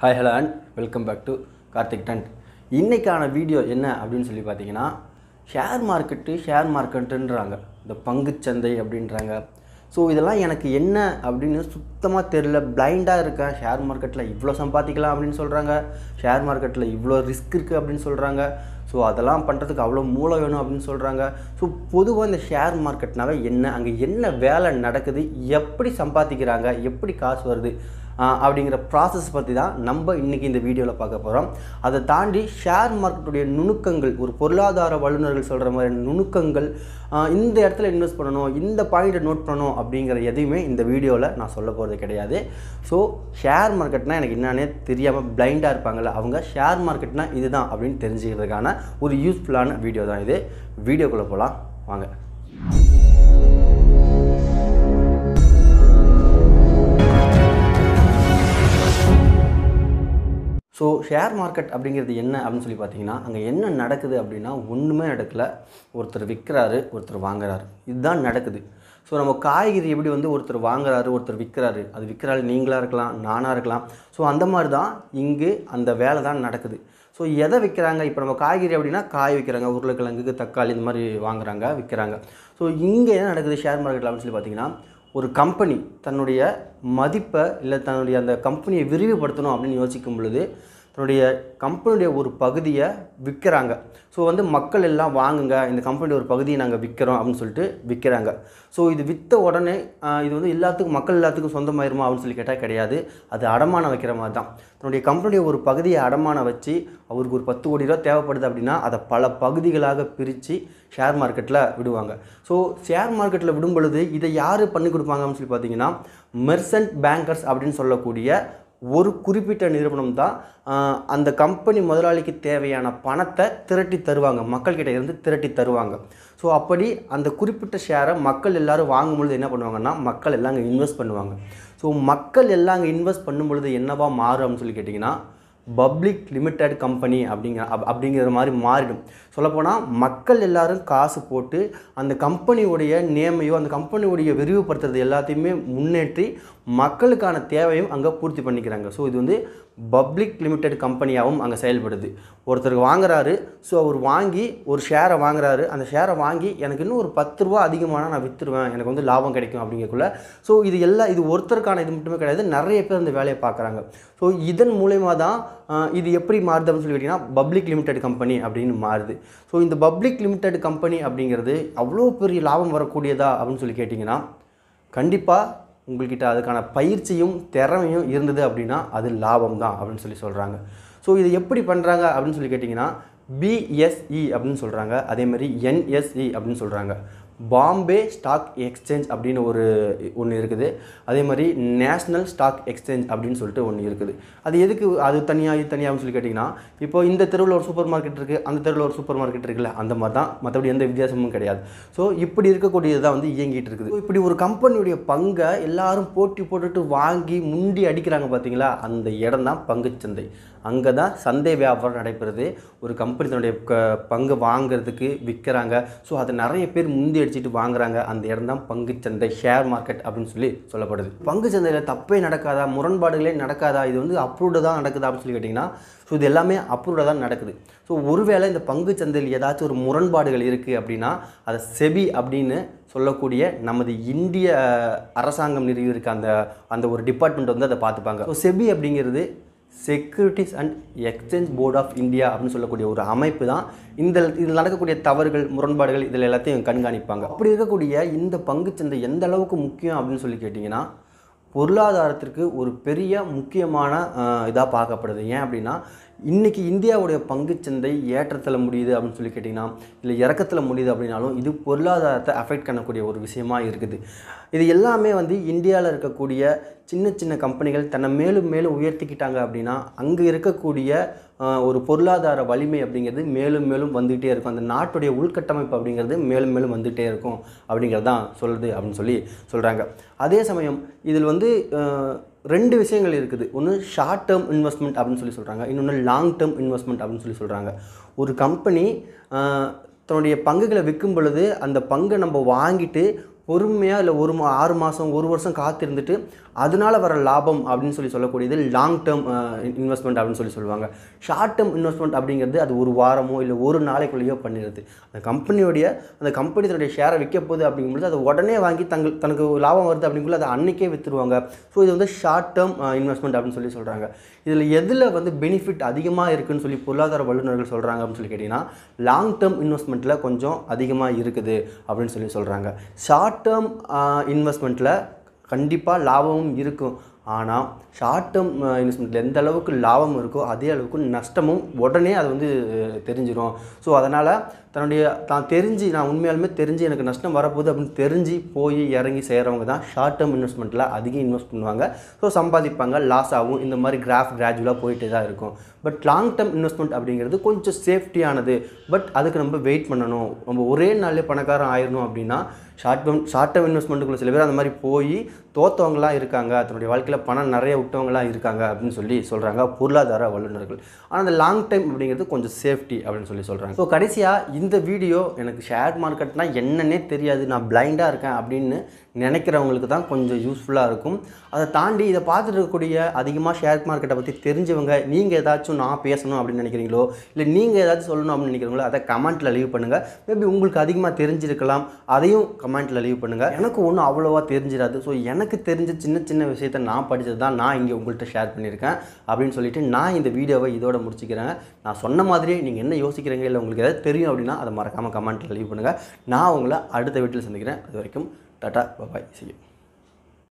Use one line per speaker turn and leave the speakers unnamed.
Hi hello and welcome back to Karthik don't இன்றைக்கான video என்ன அப்படின்னு சொல்லி பார்த்தீங்கன்னா ஷேர் மார்க்கெட்டு ஷேர் மார்க்கெட்டுன்றாங்க இந்த பங்குச்சந்தை அப்படின்றாங்க. ஸோ இதெல்லாம் எனக்கு என்ன அப்படின்னு சுத்தமாக தெரில பிளைண்டாக இருக்கேன். ஷேர் மார்க்கெட்டில் இவ்வளோ சம்பாதிக்கலாம் அப்படின்னு சொல்கிறாங்க ஷேர் மார்க்கெட்டில் இவ்வளோ ரிஸ்க் இருக்குது அப்படின்னு சொல்கிறாங்க ஸோ அதெல்லாம் பண்ணுறதுக்கு அவ்வளோ மூளை வேணும் அப்படின்னு சொல்கிறாங்க ஸோ பொதுவாக இந்த ஷேர் மார்க்கெட்னாவே என்ன அங்கே என்ன வேலை நடக்குது எப்படி சம்பாதிக்கிறாங்க எப்படி காசு வருது அப்படிங்கிற ப்ராசஸ் பற்றி தான் நம்ம இன்றைக்கி இந்த வீடியோவில் பார்க்க போகிறோம் அதை தாண்டி ஷேர் மார்க்கெட்டுடைய நுணுக்கங்கள் ஒரு பொருளாதார வல்லுநர்கள் சொல்கிற மாதிரி நுணுக்கங்கள் இந்த இடத்துல இன்வெஸ்ட் பண்ணணும் இந்த பாயிண்ட்டை நோட் பண்ணணும் அப்படிங்கிற எதையுமே இந்த வீடியோவில் நான் சொல்ல போகிறது கிடையாது. ஸோ ஷேர் மார்க்கெட்னால் எனக்கு என்னன்னே தெரியாமல் பிளைண்டாக இருப்பாங்கள்ல அவங்க ஷேர் மார்க்கெட்னால் இதுதான் அப்படின்னு தெரிஞ்சுக்கிறதுக்கான ஒரு யூஸ்ஃபுல்லான வீடியோ தான் இது. வீடியோக்குள்ளே போகலாம் வாங்க. ஸோ ஷேர் மார்க்கெட் அப்படிங்கிறது என்ன அப்படின்னு சொல்லி பார்த்தீங்கன்னா அங்கே என்ன நடக்குது அப்படின்னா ஒன்றுமே நடக்கலை. ஒருத்தர் விற்கிறாரு ஒருத்தர் வாங்குறாரு. இதுதான் நடக்குது. ஸோ நம்ம காய்கறி எப்படி வந்து ஒருத்தர் வாங்குறாரு ஒருத்தர் விற்கிறாரு அது விற்கிறாரு நீங்களாக இருக்கலாம் நானாக இருக்கலாம். ஸோ அந்த மாதிரி தான் இங்கு அந்த வேலை தான் நடக்குது. ஸோ எதை விற்கிறாங்க இப்போ நம்ம காய்கறி அப்படின்னா காய் விற்கிறாங்க உருளைக்கிழங்கு தக்காளி இந்த மாதிரி வாங்குறாங்க விற்கிறாங்க ஸோ இங்கே என்ன நடக்குது ஷேர் மார்க்கெட்டில் அப்படின்னு சொல்லி பார்த்தீங்கன்னா ஒரு கம்பெனி தன்னுடைய மதிப்பை இல்லை தன்னுடைய அந்த கம்பெனியை விரிவுபடுத்தணும் அப்படின்னு யோசிக்கும் பொழுது தன்னுடைய கம்பெனியுடைய ஒரு பகுதியை விற்கிறாங்க ஸோ வந்து மக்கள் எல்லாம் வாங்குங்க இந்த கம்பெனியுடைய ஒரு பகுதியை நாங்கள் விற்கிறோம் அப்படின்னு சொல்லிட்டு விற்கிறாங்க ஸோ இது விற்ற உடனே இது வந்து எல்லாத்துக்கும் மக்கள் எல்லாத்துக்கும் சொந்தமாயிருமா அப்படின்னு சொல்லி கேட்டால் கிடையாது. அது அடமானம் வைக்கிற மாதிரி தான் தன்னுடைய கம்பெனியுடைய ஒரு பகுதியை அடமானம் வச்சு அவருக்கு ஒரு பத்து கோடி ரூபா தேவைப்படுது அப்படின்னா அதை பல பகுதிகளாக பிரித்து ஷேர் மார்க்கெட்டில் விடுவாங்க. ஸோ ஷேர் மார்க்கெட்டில் விடும் பொழுது இதை யார் பண்ணி கொடுப்பாங்க அப்படின்னு சொல்லி பார்த்தீங்கன்னா மெர்சன்ட் பேங்கர்ஸ் அப்படின்னு சொல்லக்கூடிய ஒரு குறிப்பிட்ட நிறுவனம் தான் அந்த கம்பெனி முதலாளிக்கு தேவையான பணத்தை திரட்டி தருவாங்க. மக்கள்கிட்ட இருந்து திரட்டி தருவாங்க. ஸோ அப்படி அந்த குறிப்பிட்ட ஷேரை மக்கள் எல்லோரும் வாங்கும்பொழுது என்ன பண்ணுவாங்கன்னா மக்கள் எல்லாம் அங்கே இன்வெஸ்ட் பண்ணுவாங்க. ஸோ மக்கள் எல்லாம் அங்கே இன்வெஸ்ட் பண்ணும் பொழுது என்னவா மாறும் அப்படின்னு சொல்லி கேட்டிங்கன்னா பப்ளிக் லிமிடெட் கம்பெனி அப்படிங்கிற அப் அப்படிங்கிற மாதிரி மாறிடும். சொல்லப்போனால் மக்கள் எல்லாரும் காசு போட்டு அந்த கம்பெனியுடைய நேமையோ அந்த கம்பெனியுடைய விரிவுபடுத்துறது எல்லாத்தையுமே முன்னேற்றி மக்களுக்கான தேவையும் அங்கே பூர்த்தி பண்ணிக்கிறாங்க. ஸோ இது வந்து பப்ளிக் லிமிடெட் கம்பெனியாகவும் அங்கே செயல்படுது. ஒருத்தர் வாங்குறாரு ஸோ அவர் வாங்கி ஒரு ஷேரை வாங்குறாரு. அந்த ஷேரை வாங்கி எனக்கு இன்னும் ஒரு பத்து ரூபா அதிகமானால் நான் விற்றுருவேன் எனக்கு வந்து லாபம் கிடைக்கும் அப்படிங்கக்குள்ள ஸோ இது எல்லாம் இது ஒருத்தருக்கான இது மட்டுமே கிடையாது நிறைய பேர் அந்த வேலையை பார்க்குறாங்க. ஸோ இதன் மூலயமா தான் இது எப்படி மாறுது அப்படின்னு சொல்லி கேட்டிங்கன்னா பப்ளிக் லிமிடெட் கம்பெனி அப்படின்னு மாறுது. ஸோ இந்த பப்ளிக் லிமிடெட் கம்பெனி அப்படிங்கிறது அவ்வளோ பெரிய லாபம் வரக்கூடியதா அப்படின்னு சொல்லி கேட்டிங்கன்னா கண்டிப்பாக உங்கள்கிட்ட அதுக்கான பயிற்சியும் திறமையும் இருந்தது அப்படின்னா அது லாபம் தான் அப்படின்னு சொல்லி சொல்கிறாங்க ஸோ இது எப்படி பண்ணுறாங்க அப்படின்னு சொல்லி கேட்டிங்கன்னா பிஎஸ்இ அப்படின்னு சொல்கிறாங்க அதே மாதிரி என்எஸ்இ அப்படின்னு சொல்கிறாங்க பாம்பே ஸ்டாக் எக்ஸ்சேஞ்ச் அப்படின்னு ஒரு ஒன்று இருக்குது. அதே மாதிரி நேஷ்னல் ஸ்டாக் எக்ஸ்சேஞ்ச் அப்படின்னு சொல்லிட்டு ஒன்று இருக்குது. அது எதுக்கு அது தனியாக இது தனியாகனு சொல்லி கேட்டிங்கன்னா இப்போ இந்த தெருவில் ஒரு சூப்பர் மார்க்கெட் இருக்குது அந்த தெருவில் ஒரு சூப்பர் மார்க்கெட் இருக்குல்ல அந்த மாதிரி தான் மற்றபடி எந்த வித்தியாசமும் கிடையாது. ஸோ இப்படி இருக்கக்கூடியது தான் வந்து இயங்கிட்டு இருக்குது. இப்படி ஒரு கம்பெனியுடைய பங்கை எல்லாரும் போட்டி போட்டுட்டு வாங்கி முண்டி அடிக்கிறாங்க பார்த்தீங்களா அந்த இடம் தான் பங்குச்சந்தை அங்கே தான் சந்தை வியாபாரம் நடைபெறுது. ஒரு கம்பெனி தன்னுடைய க- பங்கு வாங்குறதுக்கு விற்கிறாங்க ஸோ அதை நிறைய பேர் முந்தி அடிச்சுட்டு வாங்குறாங்க. அந்த இடம் தான் பங்குச்சந்தை ஷேர் மார்க்கெட் அப்படின்னு சொல்லி சொல்லப்படுது. பங்குச்சந்தையில் தப்பே நடக்காதா? முரண்பாடுகளே நடக்காதா? இது வந்து அப்ரூவ்டு தான் நடக்குதா அப்படின்னு சொல்லி கேட்டிங்கன்னா ஸோ இது எல்லாமே அப்ரூவ்டாக தான் நடக்குது. ஸோ ஒருவேளை இந்த பங்குச்சந்தையில் ஏதாச்சும் ஒரு முரண்பாடுகள் இருக்குது அப்படின்னா அதை செபி அப்படின்னு சொல்லக்கூடிய நமது இந்திய அரசாங்கம் நிறுவி இருக்க அந்த அந்த ஒரு டிபார்ட்மெண்ட் வந்து அதை பார்த்துப்பாங்க. ஸோ செபி அப்படிங்கிறது securities and exchange board of India அப்படின்னு சொல்லக்கூடிய ஒரு அமைப்பு தான். இந்த இதில் நடக்கக்கூடிய தவறுகள் முரண்பாடுகள் இதில் எல்லாத்தையும் கண்காணிப்பாங்க. அப்படி இருக்கக்கூடிய இந்த பங்குச்சந்தை எந்த அளவுக்கு முக்கியம் அப்படின்னு சொல்லி கேட்டிங்கன்னா பொருளாதாரத்திற்கு ஒரு பெரிய முக்கியமான இதாக பார்க்கப்படுது. ஏன் அப்படின்னா இன்றைக்கி இந்தியாவுடைய பங்குச்சந்தை ஏற்றத்தில் முடியுது அப்படின்னு சொல்லி கேட்டிங்கன்னா இல்லை இறக்கத்தில் முடியுது அப்படின்னாலும் இது பொருளாதாரத்தை அஃபெக்ட் பண்ணக்கூடிய ஒரு விஷயமாக இருக்குது. இது எல்லாமே வந்து இந்தியாவில் இருக்கக்கூடிய சின்ன சின்ன கம்பெனிகள் தன்னை மேலும் மேலும் உயர்த்திக்கிட்டாங்க அப்படின்னா அங்கே இருக்கக்கூடிய ஒரு பொருளாதார வலிமை அப்படிங்கிறது மேலும் மேலும் வந்துகிட்டே இருக்கும். அந்த நாட்டுடைய உள்கட்டமைப்பு அப்படிங்கிறது மேலும் மேலும் வந்துகிட்டே இருக்கும் அப்படிங்கிறது தான் சொல்லுது அப்படின்னு சொல்லி சொல்கிறாங்க அதே சமயம் இதில் வந்து ரெண்டு விஷயங்கள் இருக்குது. ஒன்று ஷார்ட் டேர்ம் இன்வெஸ்ட்மெண்ட் அப்படின்னு சொல்லி சொல்கிறாங்க இன்னொன்று லாங் டேர்ம் இன்வெஸ்ட்மெண்ட் அப்படின்னு சொல்லி சொல்கிறாங்க ஒரு கம்பெனி தன்னுடைய பங்குகளை விற்கும் பொழுது அந்த பங்கை நம்ம வாங்கிட்டு பொறுமையாக இல்லை ஒரு மா ஆறு மாதம் ஒரு வருஷம் காத்திருந்துட்டு அதனால வர லாபம் அப்படின்னு சொல்லி சொல்லக்கூடியது லாங் டேர்ம் இன்வெஸ்ட்மெண்ட் அப்படின்னு சொல்லி சொல்லுவாங்க. ஷார்ட் டேர்ம் இன்வெஸ்ட்மெண்ட் அப்படிங்கிறது அது ஒரு வாரமோ இல்லை ஒரு நாளைக்குள்ளேயோ பண்ணிடுது. அந்த கம்பெனியோடைய அந்த கம்பெனி தன்னுடைய ஷேரை விற்க போகுது அப்படிங்கும்போது அதை உடனே வாங்கி தங்கள் தனக்கு லாபம் வருது அப்படிங்கும்போது அதை அன்னைக்கே விற்றுருவாங்க ஸோ இது வந்து ஷார்ட் டேர்ம் இன்வெஸ்ட்மெண்ட் அப்படின்னு சொல்லி சொல்கிறாங்க இதில் எதில் வந்து பெனிஃபிட் அதிகமாக இருக்குன்னு சொல்லி பொருளாதார வல்லுநர்கள் சொல்கிறாங்க அப்படின்னு சொல்லி கேட்டிங்கன்னா லாங் டேர்ம் இன்வெஸ்ட்மெண்ட்டில் கொஞ்சம் அதிகமாக இருக்குது அப்படின்னு சொல்லி சொல்கிறாங்க ஷார்ட் ஷார்ட் டேர்ம் இன்வெஸ்ட்மெண்ட்டில் கண்டிப்பாக லாபமும் இருக்கும். ஆனால் ஷார்ட் டேர்ம் இன்வெஸ்ட்மெண்ட்டில் எந்த அளவுக்கு லாபம் இருக்கோ அதே அளவுக்கு நஷ்டமும் உடனே அது வந்து தெரிஞ்சிடும் ஸோ அதனால் தன்னுடைய தான் தெரிஞ்சு நான் உண்மையாலுமே தெரிஞ்சு எனக்கு நஷ்டம் வரப்போகுது அப்படின்னு தெரிஞ்சு போய் இறங்கி செய்கிறவங்க தான் ஷார்ட் டேர்ம் இன்வெஸ்ட்மெண்ட்டில் அதிகம் இன்வெஸ்ட் பண்ணுவாங்க. ஸோ சம்பாதிப்பாங்க லாஸ் ஆகும். இந்த மாதிரி கிராஃப் கிராஜுவலாக போயிட்டு தான் இருக்கும். பட் லாங் டேர்ம் இன்வெஸ்ட்மெண்ட் அப்படிங்கிறது கொஞ்சம் சேஃப்டியானது பட் அதுக்கு நம்ம வெயிட் பண்ணணும். நம்ம ஒரே நாளிலே பணக்காரன் ஆயிடணும் அப்படின்னா ஷார்ட் டேர்ம் ஷார்ட் டேர்ம் இன்வெஸ்ட்மெண்ட்டுக்குள்ள சில பேர் அந்த மாதிரி போய் தோத்தவங்களாம் இருக்காங்க. தன்னுடைய வாழ்க்கையில் பணம் நிறைய விட்டவங்களாம் இருக்காங்க அப்படின்னு சொல்லி சொல்கிறாங்க பொருளாதார வல்லுநர்கள். ஆனால் அந்த லாங் டைம் அப்படிங்கிறது கொஞ்சம் சேஃப்டி அப்படின்னு சொல்லி சொல்கிறாங்க ஸோ கடைசியாக இந்த வீடியோ எனக்கு ஷேர் மார்க்கெட்னால் என்னன்னே தெரியாது. நான் பிளைண்டாக இருக்கேன் அப்படின்னு நினைக்கிறவங்களுக்கு தான் கொஞ்சம் யூஸ்ஃபுல்லாக இருக்கும். அதை தாண்டி இதை பார்த்துட்டு இருக்கக்கூடிய அதிகமாக ஷேர் மார்க்கெட்டை பற்றி தெரிஞ்சவங்க நீங்கள் ஏதாச்சும் நான் பேசணும் அப்படின்னு நினைக்கிறீங்களோ இல்லை நீங்கள் ஏதாச்சும் சொல்லணும் அப்படின்னு நினைக்கிறீங்களோ அதை கமெண்ட்டில் லீவ் பண்ணுங்கள் மேபி உங்களுக்கு அதிகமாக தெரிஞ்சிருக்கலாம் அதையும் கமெண்ட்டில் லீவ் பண்ணுங்கள் எனக்கு ஒன்றும் அவ்வளோவா தெரிஞ்சிடாது ஸோ எனக்கு தெரிஞ்ச சின்ன சின்ன விஷயத்தை நான் படித்தது தான் நான் இங்கே உங்கள்கிட்ட ஷேர் பண்ணியிருக்கேன் அப்படின்னு சொல்லிட்டு நான் இந்த வீடியோவை இதோட முடிச்சுக்கிறேன். நான் சொன்ன மாதிரியே நீங்கள் என்ன யோசிக்கிறீங்க இல்லை உங்களுக்கு ஏதாவது தெரியும் அப்படின்னா அதை மறக்காமல் கமெண்ட்டில் லீவ் பண்ணுங்கள் நான் உங்களை அடுத்த வீட்டில் சந்திக்கிறேன். அது வரைக்கும் டாட்டா பபாய் see you